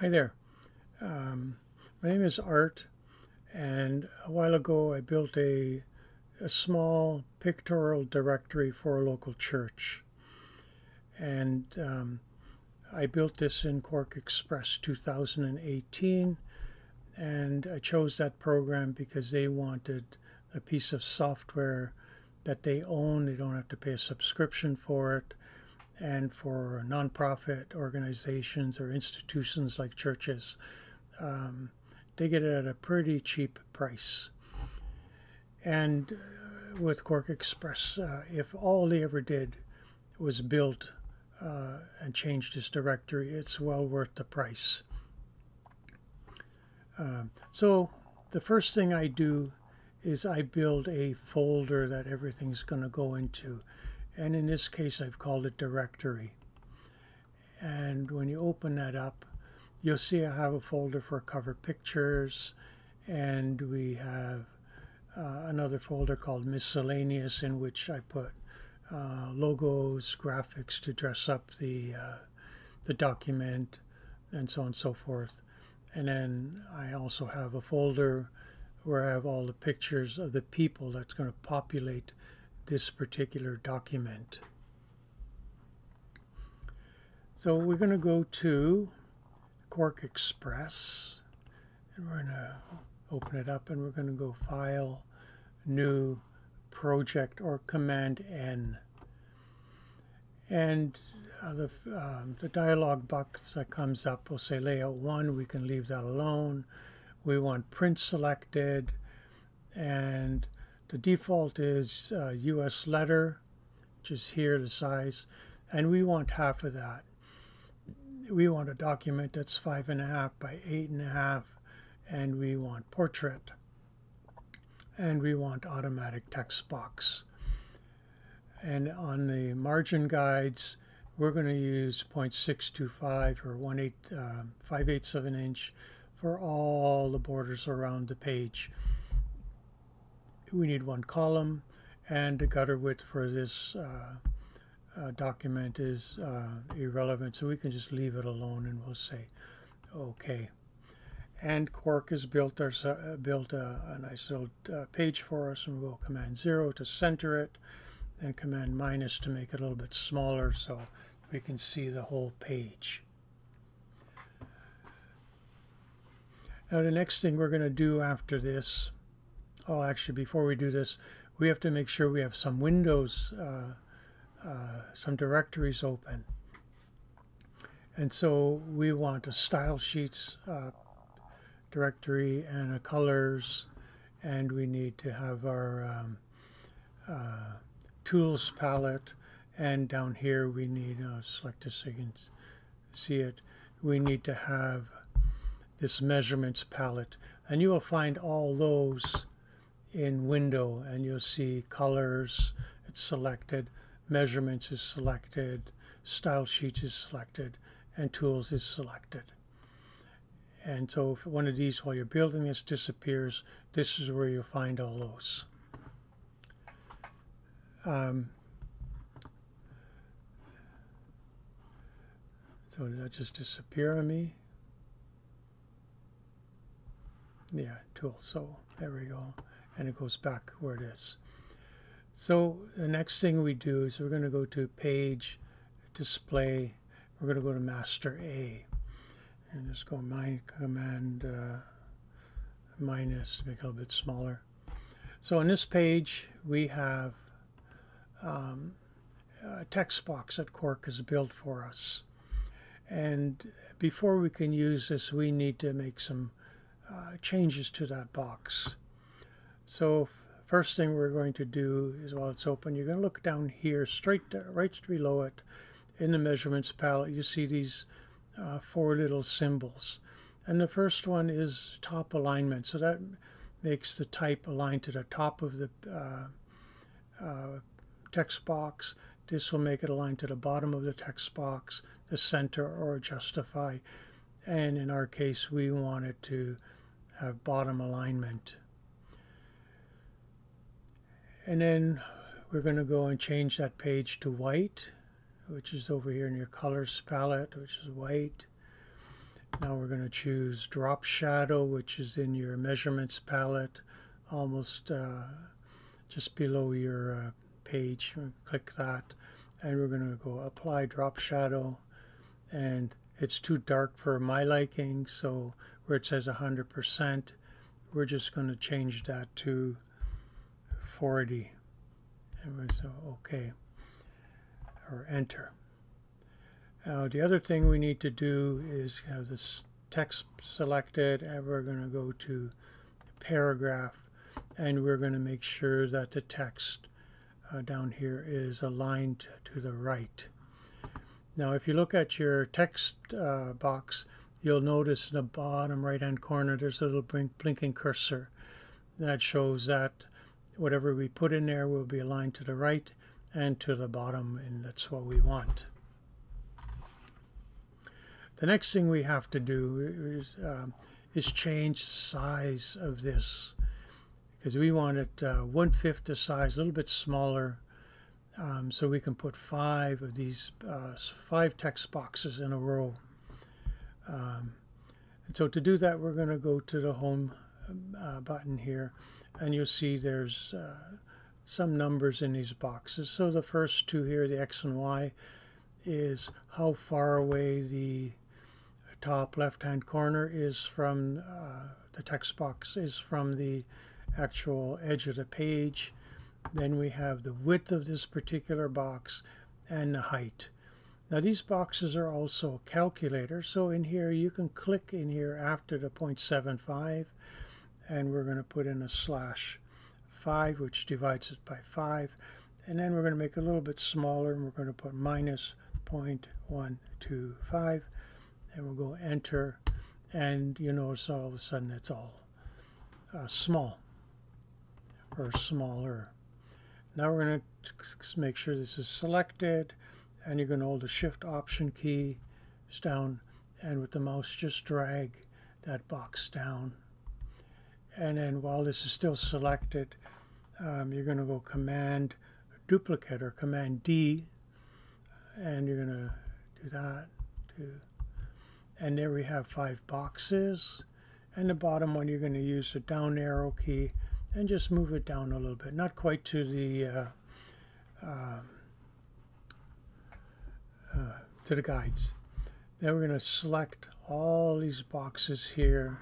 Hi there. Um, my name is Art, and a while ago I built a, a small pictorial directory for a local church. And um, I built this in QuarkXPress 2018, and I chose that program because they wanted a piece of software that they own. They don't have to pay a subscription for it and for nonprofit organizations or institutions like churches, um, they get it at a pretty cheap price. And uh, with QuarkXPress, uh, if all they ever did was build uh, and change this directory, it's well worth the price. Um, so the first thing I do is I build a folder that everything's going to go into and in this case I've called it directory. And when you open that up, you'll see I have a folder for cover pictures, and we have uh, another folder called miscellaneous in which I put uh, logos, graphics to dress up the uh, the document, and so on and so forth. And then I also have a folder where I have all the pictures of the people that's going to populate this particular document. So we're going to go to QuarkXPress and we're going to open it up and we're going to go File, New, Project or Command N. And uh, the, um, the dialog box that comes up will say Layout 1, we can leave that alone. We want print selected and the default is uh, US letter, which is here, the size, and we want half of that. We want a document that's five and a half by eight and a half, and we want portrait, and we want automatic text box. And on the margin guides, we're going to use 0.625 or 1 8, uh, 5 eighths of an inch for all the borders around the page we need one column and the gutter width for this uh, uh, document is uh, irrelevant so we can just leave it alone and we'll say okay. And Quark has built our uh, built a, a, nice little uh, page for us and we'll command 0 to center it and command minus to make it a little bit smaller so we can see the whole page. Now the next thing we're going to do after this oh, actually, before we do this, we have to make sure we have some windows, uh, uh, some directories open. And so we want a style sheets uh, directory and a colors, and we need to have our um, uh, tools palette, and down here we need, uh, select this so you can see it, we need to have this measurements palette. And you will find all those in window and you'll see colors, it's selected, measurements is selected, style sheets is selected, and tools is selected. And so if one of these while you're building this disappears, this is where you'll find all those. Um, so did that just disappear on me? Yeah, tool. So there we go and it goes back where it is. So the next thing we do is we're going to go to page display. We're going to go to master A and just go my command uh, minus make it a little bit smaller. So on this page we have um, a text box that Quark has built for us. And before we can use this, we need to make some uh, changes to that box. So first thing we're going to do is while it's open, you're going to look down here, straight right below it, in the measurements palette, you see these uh, four little symbols. And the first one is top alignment. So that makes the type align to the top of the uh, uh, text box. This will make it align to the bottom of the text box, the center, or justify. And in our case, we want it to have bottom alignment. And then we're going to go and change that page to white, which is over here in your colors palette, which is white. Now we're going to choose drop shadow, which is in your measurements palette, almost uh, just below your uh, page. Click that, and we're going to go apply drop shadow. And it's too dark for my liking, so where it says 100%, we're just going to change that to 40. And we so OK, or enter. Now the other thing we need to do is have this text selected and we're going to go to paragraph and we're going to make sure that the text uh, down here is aligned to the right. Now if you look at your text uh, box you'll notice in the bottom right hand corner there's a little blink blinking cursor that shows that whatever we put in there will be aligned to the right and to the bottom and that's what we want. The next thing we have to do is, um, is change size of this because we want it uh, one-fifth the size, a little bit smaller, um, so we can put five of these, uh, five text boxes in a row. Um, and so to do that, we're going to go to the Home uh, button here, and you'll see there's uh, some numbers in these boxes. So the first two here, the X and Y, is how far away the top left-hand corner is from uh, the text box is from the actual edge of the page. Then we have the width of this particular box and the height. Now these boxes are also calculators, so in here you can click in here after the 0.75 and we're going to put in a slash 5 which divides it by 5 and then we're going to make it a little bit smaller and we're going to put minus 0.125 and we'll go enter and you notice all of a sudden it's all uh, small or smaller. Now we're going to make sure this is selected and you're going to hold the shift option key down and with the mouse just drag that box down and then while this is still selected um, you're going to go command duplicate or command D and you're going to do that to and there we have five boxes. And the bottom one you're going to use the down arrow key and just move it down a little bit not quite to the uh, uh, uh, to the guides. Then we're going to select all these boxes here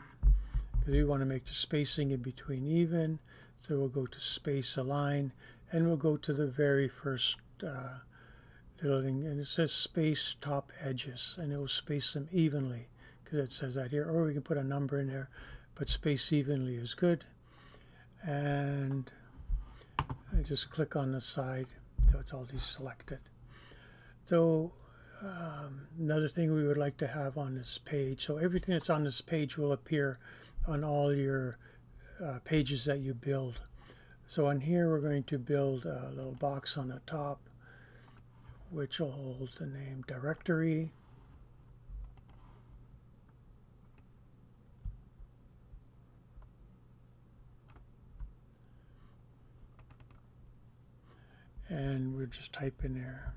because we want to make the spacing in between even so we'll go to space align and we'll go to the very first uh, and it says space top edges and it will space them evenly because it says that here. Or we can put a number in there but space evenly is good. And I just click on the side so it's all deselected. So um, another thing we would like to have on this page so everything that's on this page will appear on all your uh, pages that you build so on here we're going to build a little box on the top which will hold the name directory. And we'll just type in there.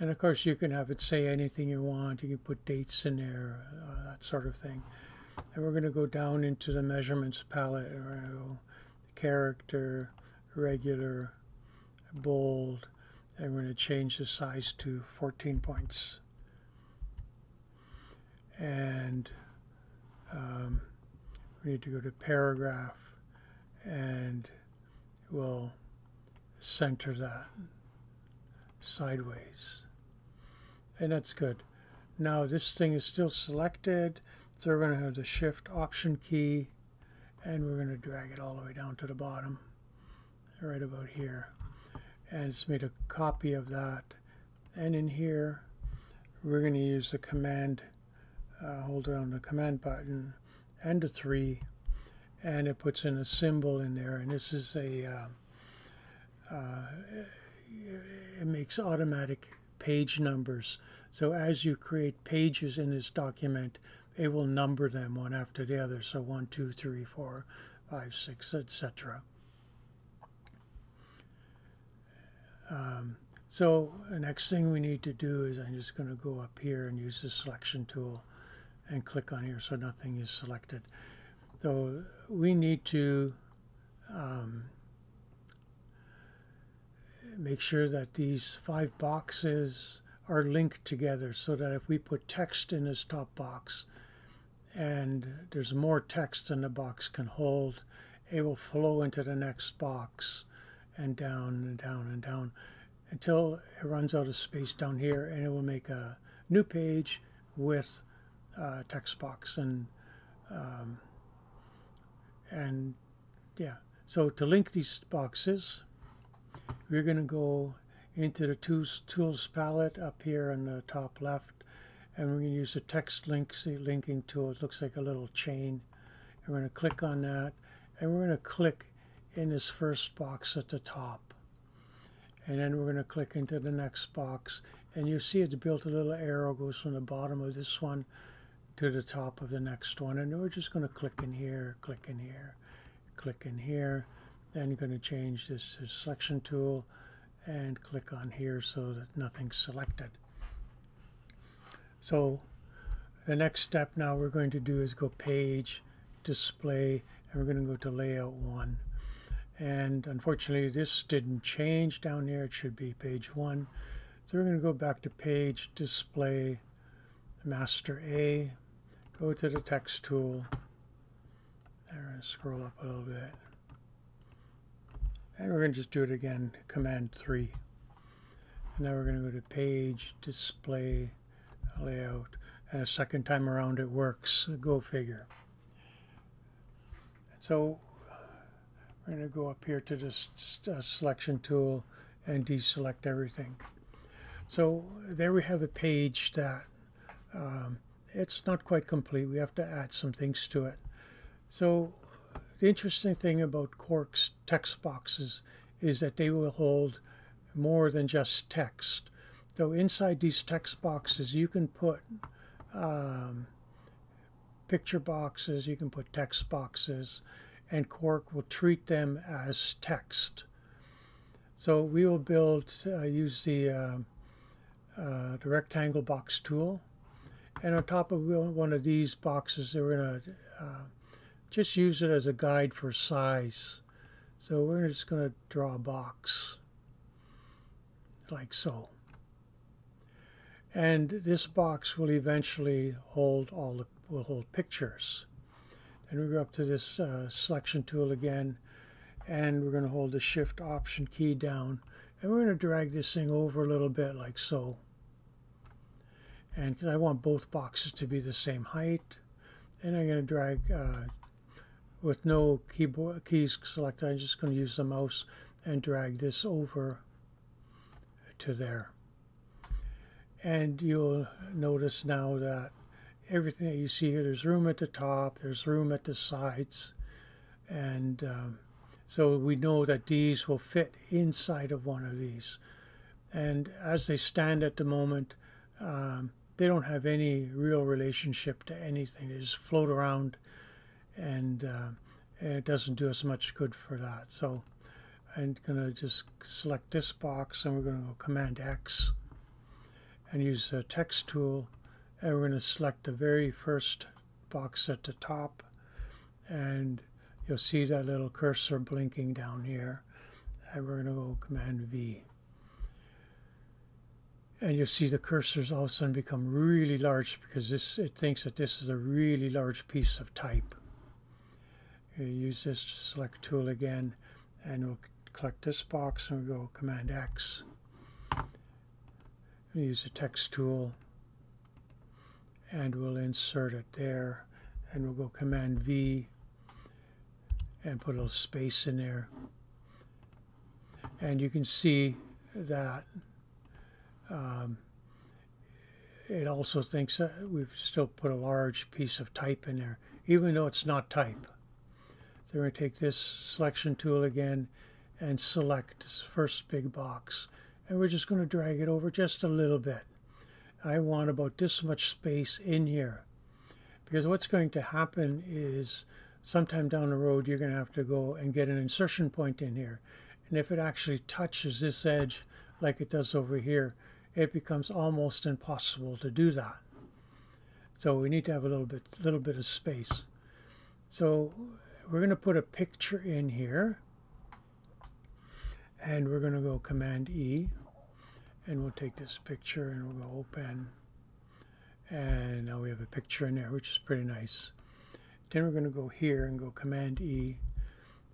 And of course, you can have it say anything you want. You can put dates in there, uh, that sort of thing. And we're going to go down into the measurements palette and we're going to go character, regular, bold, and we're going to change the size to 14 points. And um, we need to go to paragraph and we'll center that sideways. And that's good. Now this thing is still selected, so we're going to have the shift option key and we're going to drag it all the way down to the bottom right about here and it's made a copy of that and in here we're going to use the command uh, hold down the command button and the 3 and it puts in a symbol in there and this is a uh, uh, it makes automatic page numbers so as you create pages in this document it will number them one after the other. So one, two, three, four, five, six, etc. Um, So the next thing we need to do is I'm just going to go up here and use the selection tool and click on here so nothing is selected. So we need to um, make sure that these five boxes are linked together so that if we put text in this top box and there's more text than the box can hold, it will flow into the next box and down and down and down until it runs out of space down here and it will make a new page with a text box and um, and yeah. So to link these boxes we're going to go into the tools, tools palette up here on the top left and we're going to use the text link linking tool. It looks like a little chain. And we're going to click on that and we're going to click in this first box at the top. And then we're going to click into the next box and you see it's built a little arrow goes from the bottom of this one to the top of the next one. And we're just going to click in here click in here click in here then you're going to change this selection tool and click on here so that nothing's selected. So the next step now we're going to do is go page display and we're going to go to layout 1 and unfortunately this didn't change down here it should be page 1 so we're going to go back to page display master A go to the text tool. There and scroll up a little bit and we're going to just do it again command 3 and now we're going to go to page display layout and a second time around it works go figure so we're going to go up here to this selection tool and deselect everything. So there we have a page that um, it's not quite complete. We have to add some things to it. So the interesting thing about Quark's text boxes is that they will hold more than just text. So inside these text boxes, you can put um, picture boxes, you can put text boxes, and Quark will treat them as text. So we will build, uh, use the, uh, uh, the rectangle box tool. And on top of one of these boxes, we're going to uh, just use it as a guide for size. So we're just going to draw a box like so. And this box will eventually hold all the will hold pictures. And we go up to this uh, selection tool again, and we're going to hold the shift option key down, and we're going to drag this thing over a little bit like so. And I want both boxes to be the same height, and I'm going to drag uh, with no keyboard keys selected. I'm just going to use the mouse and drag this over to there. And you'll notice now that everything that you see here. There's room at the top, there's room at the sides, and um, so we know that these will fit inside of one of these. And as they stand at the moment, um, they don't have any real relationship to anything. They just float around, and, uh, it doesn't do us much good for that. So I'm going to just select this box, and we're going to go Command X and use the text tool. And we're going to select the very first box at the top. And you'll see that little cursor blinking down here. And we're going to go command V. And you'll see the cursors all of a sudden become really large because this it thinks that this is a really large piece of type use this select tool again and we'll click this box and we'll go command X. We use the text tool and we'll insert it there and we'll go command V and put a little space in there. And you can see that um, it also thinks that we've still put a large piece of type in there even though it's not type so we're going to take this selection tool again and select first big box and we're just going to drag it over just a little bit I want about this much space in here. Because what's going to happen is sometime down the road you're going to have to go and get an insertion point in here. And if it actually touches this edge like it does over here, it becomes almost impossible to do that. So we need to have a little bit, little bit of space. So we're going to put a picture in here. And we're going to go Command E. And we'll take this picture and we'll go Open. And now we have a picture in there, which is pretty nice. Then we're going to go here and go Command E.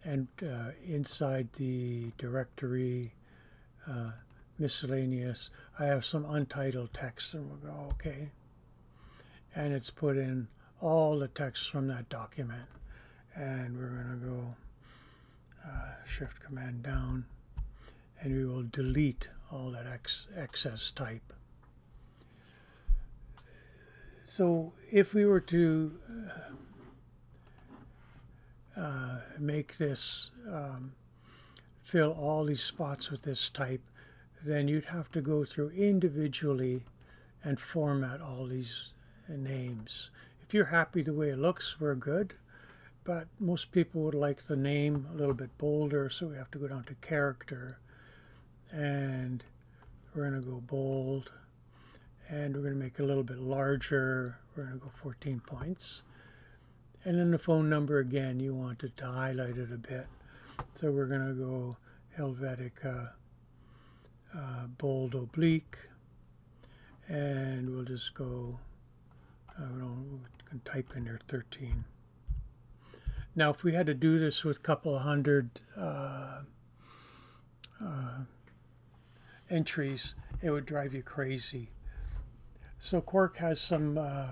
And uh, inside the directory, uh, miscellaneous, I have some untitled text. And we'll go OK and it's put in all the text from that document. And we're going to go uh, Shift Command down, and we will delete all that ex excess type. So if we were to uh, uh, make this um, fill all these spots with this type, then you'd have to go through individually and format all these names. If you're happy the way it looks, we're good. But most people would like the name a little bit bolder, so we have to go down to character. And we're going to go bold. And we're going to make it a little bit larger. We're going to go 14 points. And then the phone number again, you want it to highlight it a bit. So we're going to go Helvetica uh, bold oblique. And we'll just go I don't know, we can type in there 13. Now, if we had to do this with a couple hundred uh, uh, entries, it would drive you crazy. So Quark has some, uh,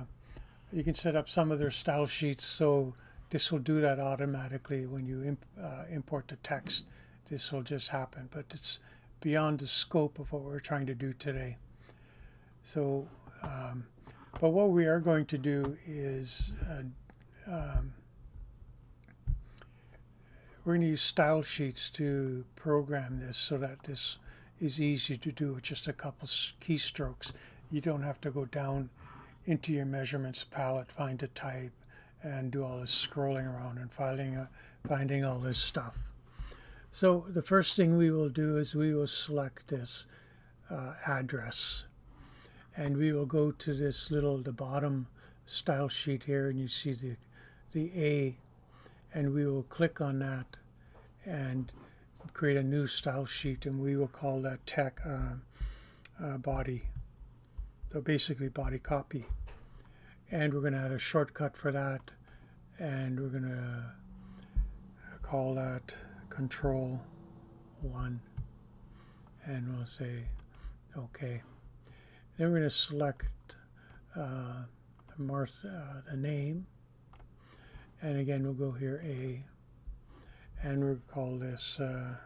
you can set up some of their style sheets so this will do that automatically when you imp, uh, import the text. This will just happen, but it's beyond the scope of what we're trying to do today. So um, but what we are going to do is uh, um, we're going to use style sheets to program this so that this is easy to do with just a couple keystrokes. You don't have to go down into your measurements palette, find a type, and do all this scrolling around and finding, uh, finding all this stuff. So the first thing we will do is we will select this uh, address and we will go to this little the bottom style sheet here and you see the the A and we will click on that and create a new style sheet and we will call that tech uh, uh, body so basically body copy and we're going to add a shortcut for that and we're going to call that control 1 and we'll say okay then we're going to select uh, Martha, uh, the name. And again, we'll go here A. And we'll call this uh,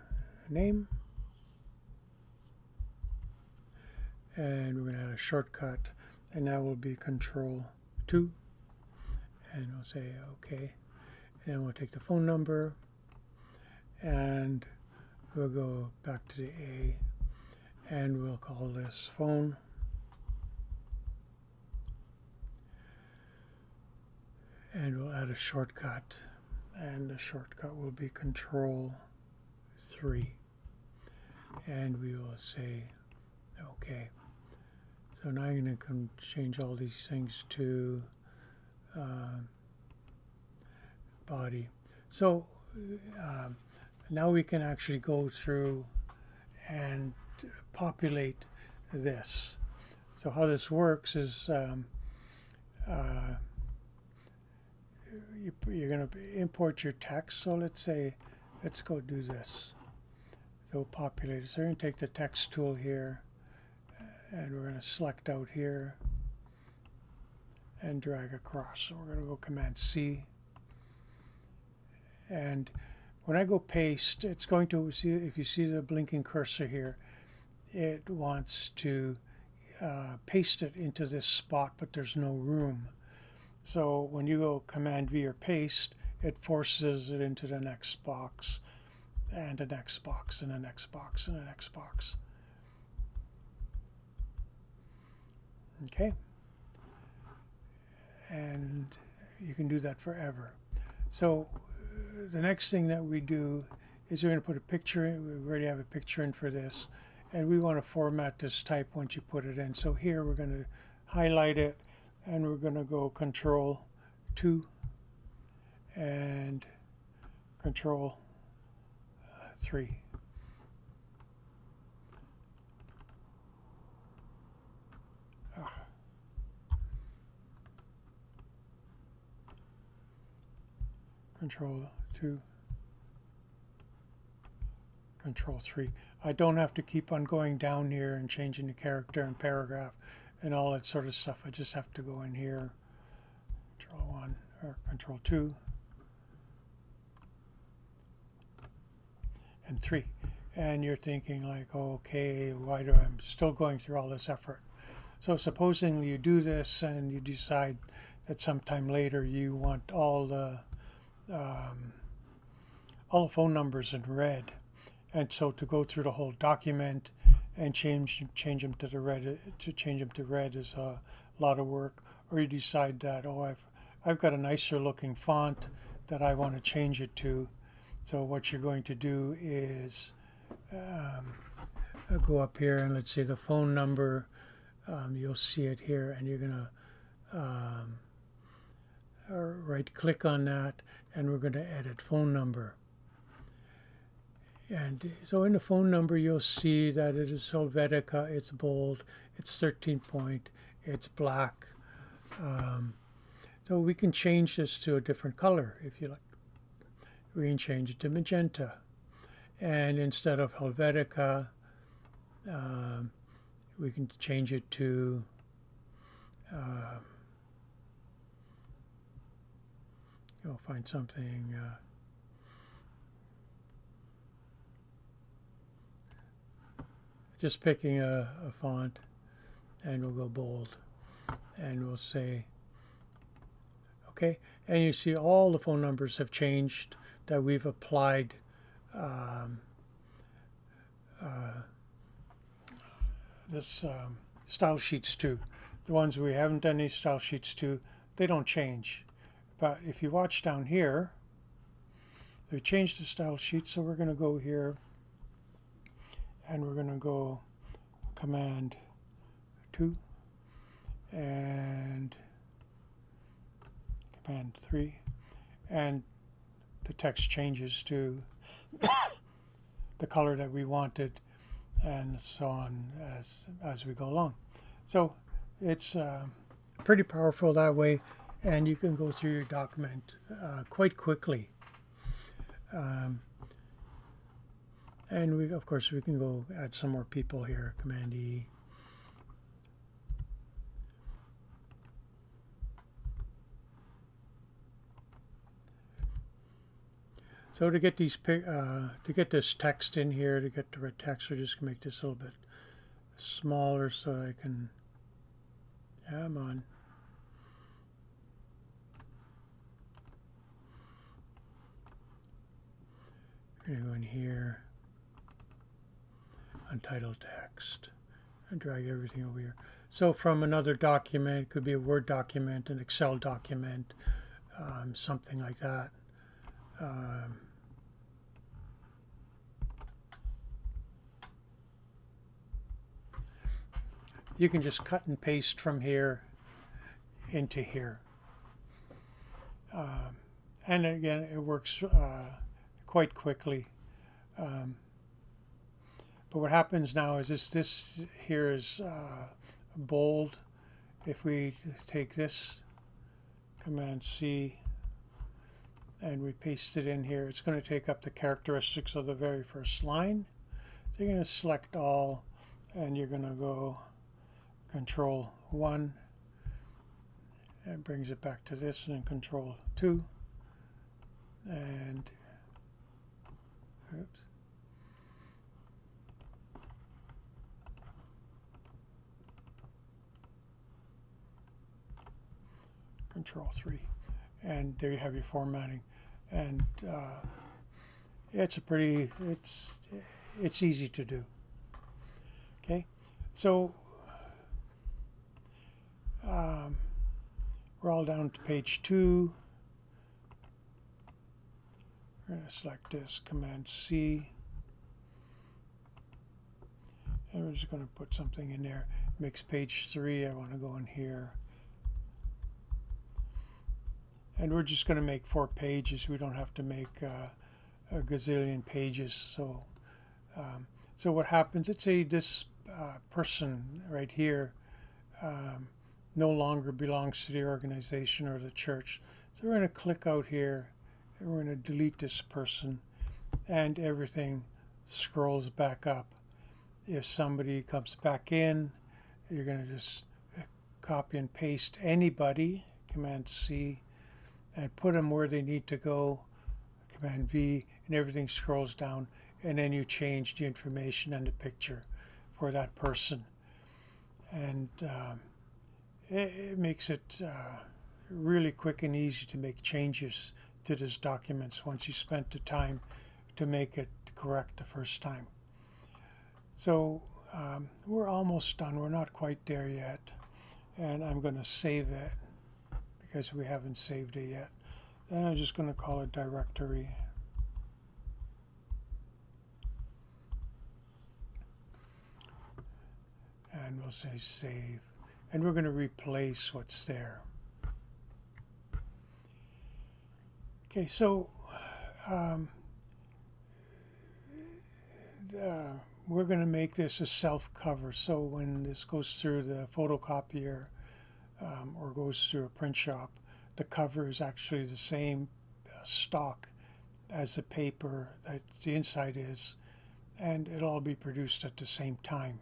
name. And we're going to add a shortcut. And that will be Control 2. And we'll say OK. And we'll take the phone number. And we'll go back to the A. And we'll call this phone. And we'll add a shortcut and the shortcut will be control 3 and we will say okay. So now I'm going to change all these things to uh, body. So uh, now we can actually go through and populate this. So how this works is um, uh, you, you're going to import your text. So let's say, let's go do this. So populate it. So we're going to take the text tool here and we're going to select out here and drag across. So we're going to go Command C. And when I go paste, it's going to see if you see the blinking cursor here, it wants to uh, paste it into this spot, but there's no room. So when you go Command V or paste, it forces it into the next box and the next box and the next box and the next box. Okay. And you can do that forever. So uh, the next thing that we do is we're going to put a picture in. We already have a picture in for this. and we want to format this type once you put it in. So here we're going to highlight it and we're going to go control 2 and control uh, 3. Control 2 control 3. I don't have to keep on going down here and changing the character and paragraph and all that sort of stuff. I just have to go in here, control 1 or control 2 and 3. And you're thinking like, okay, why do I'm still going through all this effort? So supposing you do this and you decide that sometime later you want all the um, all the phone numbers in red and so to go through the whole document and change change them to the red to change them to red is a lot of work or you decide that oh I've I've got a nicer looking font that I want to change it to. So what you're going to do is um, go up here and let's say the phone number um, you'll see it here and you're gonna um, right click on that and we're going to edit phone number and so in the phone number, you'll see that it is Helvetica, it's bold, it's 13 point, it's black. Um, so we can change this to a different color if you like. We can change it to magenta. And instead of Helvetica, um, we can change it to uh, you'll find something uh, just picking a, a font and we'll go bold and we'll say okay? And you see all the phone numbers have changed that we've applied um, uh, this um, style sheets to. The ones we haven't done any style sheets to they don't change. But if you watch down here they've changed the style sheet so we're going to go here and we're going to go command 2 and command 3 and the text changes to the color that we wanted and so on as as we go along. So it's uh, pretty powerful that way. And you can go through your document uh, quite quickly. Um, and we, of course, we can go add some more people here, Command E. So to get these uh, to get this text in here, to get the red text, we're just gonna make this a little bit smaller so I can. Yeah, I'm on. Gonna go in here untitled text drag everything over here. So from another document, it could be a Word document, an Excel document, um, something like that. Um, you can just cut and paste from here into here. Um, and again, it works uh, quite quickly. Um, but what happens now is this, this here is uh, bold. If we take this, Command C, and we paste it in here, it's going to take up the characteristics of the very first line. So you're going to select all, and you're going to go Control 1, and brings it back to this, and then Control 2, and oops. Control 3 and there you have your formatting and uh, it's a pretty it's it's easy to do okay so um, we're all down to page 2 we're going to select this command C and we're just going to put something in there. Makes page three. I want to go in here. And we're just going to make four pages. We don't have to make uh, a gazillion pages. So, um, so what happens? Let's say this uh, person right here um, no longer belongs to the organization or the church. So we're going to click out here and we're going to delete this person and everything scrolls back up. If somebody comes back in, you're going to just uh, copy and paste anybody, Command C, and put them where they need to go, Command V, and everything scrolls down, and then you change the information and the picture for that person. And um, it, it, makes it uh, really quick and easy to make changes to these documents once you spent the time to make it correct the first time. So um, we're almost done. We're not quite there yet. And I'm going to save it because we haven't saved it yet. Then I'm just going to call it directory. And we'll say save. And we're going to replace what's there. Okay, so um, uh, we're going to make this a self cover. So when this goes through the photocopier um, or goes through a print shop, the cover is actually the same uh, stock as the paper that the inside is, and it'll all be produced at the same time.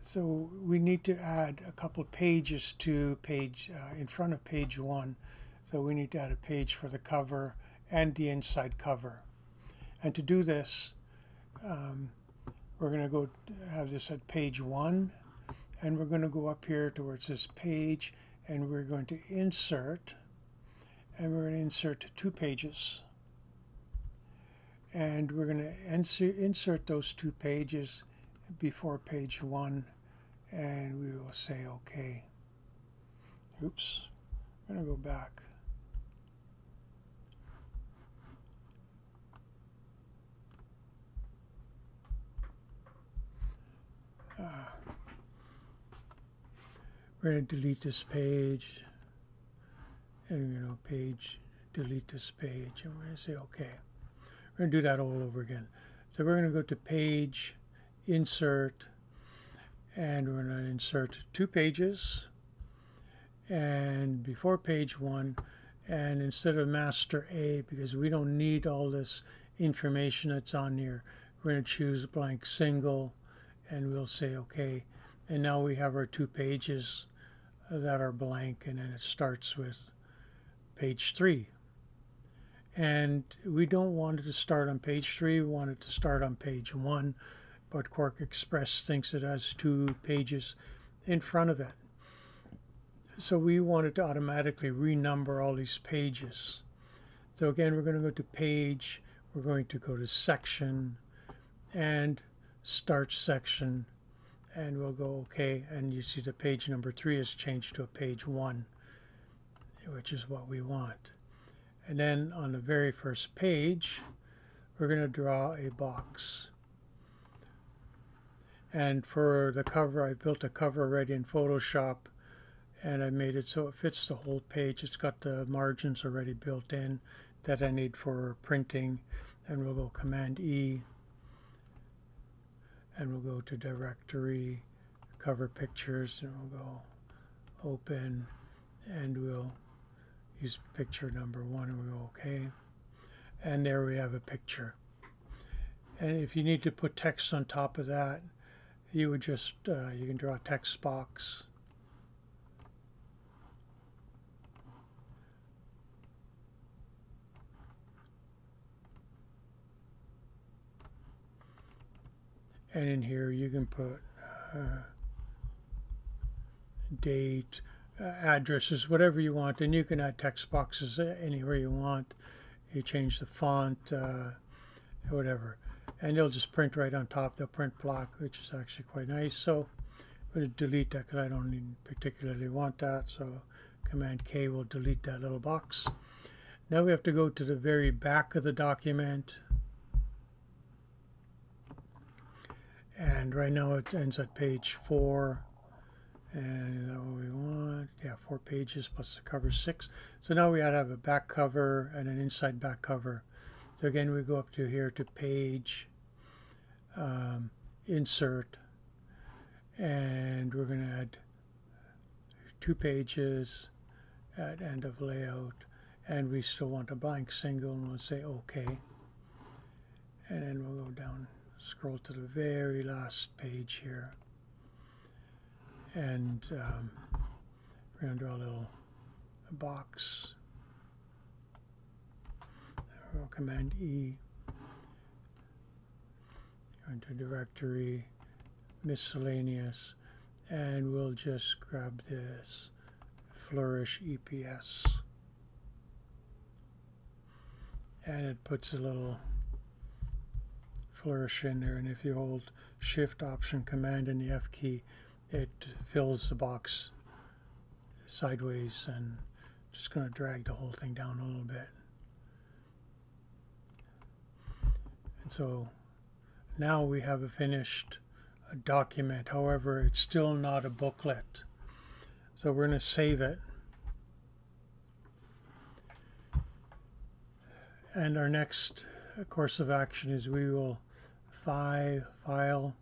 So we need to add a couple pages to page uh, in front of page one. So we need to add a page for the cover and the inside cover. And to do this, um, we're going to go have this at page one, and we're going to go up here towards this page, and we're going to insert, and we're going to insert two pages. And we're going to insert those two pages before page one, and we will say OK. Oops, I'm going to go back. Uh, we're going to delete this page and you know page delete this page and we're going to say okay. We're going to do that all over again. So we're going to go to page insert and we're going to insert two pages and before page one and instead of master A because we don't need all this information that's on here we're going to choose blank single and we'll say okay and now we have our two pages that are blank and then it starts with page three. And we don't want it to start on page three we want it to start on page one but QuarkXPress thinks it has two pages in front of it so we want it to automatically renumber all these pages. So again we're going to go to page we're going to go to section and start section and we'll go OK and you see the page number three has changed to a page one which is what we want. And then on the very first page we're going to draw a box. And for the cover I built a cover already in Photoshop and I made it so it fits the whole page. It's got the margins already built in that I need for printing and we'll go command E and we'll go to directory, cover pictures, and we'll go open, and we'll use picture number one, and we'll go OK. And there we have a picture. And if you need to put text on top of that, you would just, uh, you can draw a text box. And in here you can put uh, date, uh, addresses, whatever you want, and you can add text boxes anywhere you want. You change the font, uh, whatever, and they'll just print right on top. They'll print block, which is actually quite nice. So I'm going to delete that because I don't particularly want that. So Command K will delete that little box. Now we have to go to the very back of the document and right now it ends at page four. And is that what we want? Yeah four pages plus the cover six. So now we gotta have a back cover and an inside back cover. So again we go up to here to page um, insert. And we're going to add two pages at end of layout. And we still want a blank single and we'll say OK and then we'll go down scroll to the very last page here. And um, we're going to draw a little box. We'll command E. Go into directory miscellaneous and we'll just grab this. Flourish EPS and it puts a little flourish in there and if you hold shift option command and the F key it fills the box sideways and just going to drag the whole thing down a little bit. And so now we have a finished uh, document. However it's still not a booklet. So we're going to save it. And our next course of action is we will fi file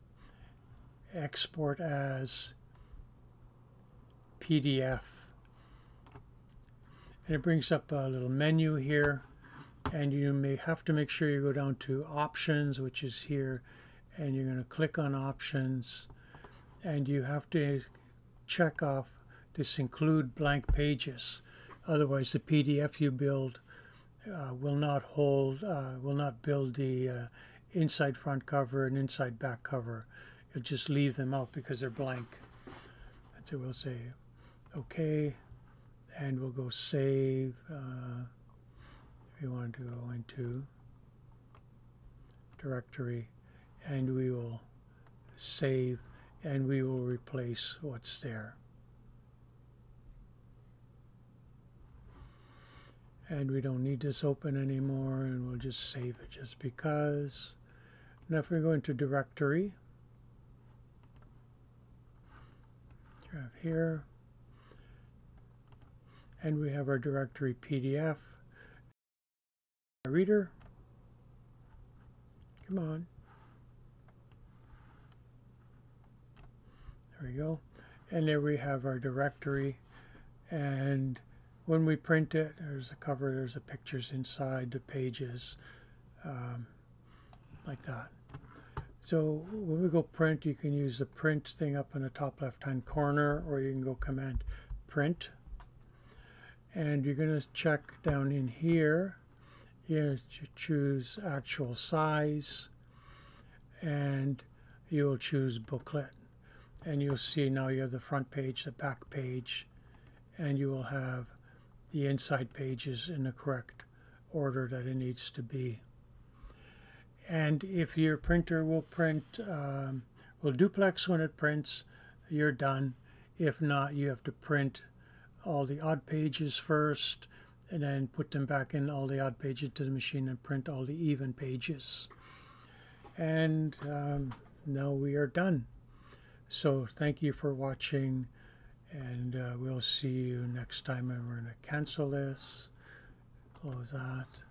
export as PDF and it brings up a little menu here and you may have to make sure you go down to options which is here and you're going to click on options and you have to check off this include blank pages. Otherwise the PDF you build uh, will not hold uh, will not build the uh, inside front cover and inside back cover you'll just leave them out because they're blank and so we'll say okay and we'll go save uh, we want to go into directory and we will save and we will replace what's there. And we don't need this open anymore and we'll just save it just because. Now if we go into directory, you have here, and we have our directory PDF, reader, come on, There we go. And there we have our directory. And when we print it, there's a cover, there's the pictures inside the pages, um, like that. So when we go print, you can use the print thing up in the top left-hand corner, or you can go command print. And you're going to check down in here. You choose actual size, and you'll choose booklet and you'll see now you have the front page, the back page, and you will have the inside pages in the correct order that it needs to be. And if your printer will print, um, will duplex when it prints, you're done. If not, you have to print all the odd pages first and then put them back in all the odd pages to the machine and print all the even pages. And um, now we are done. So thank you for watching, and uh, we'll see you next time. And we're going to cancel this, close that.